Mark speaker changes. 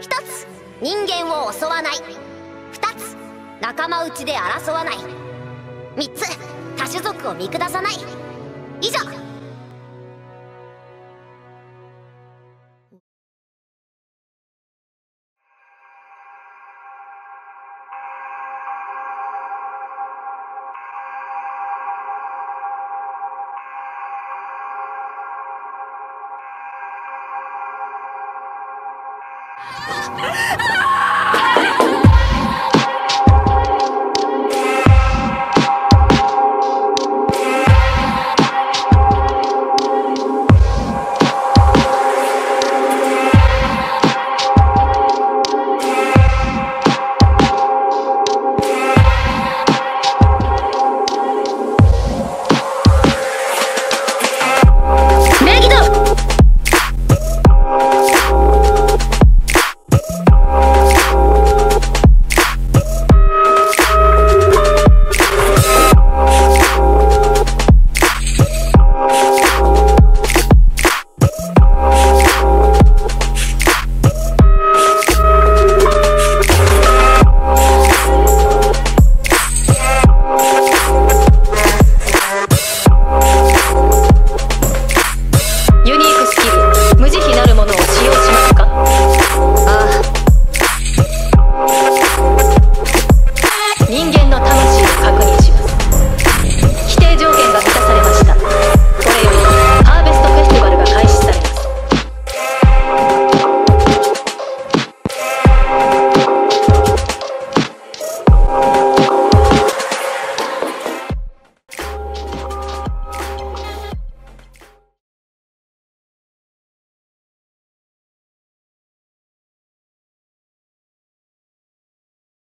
Speaker 1: 1つ人間を襲わない。2つ仲間内で争わない。3つ多種族を見下さない。以上。
Speaker 2: Ah!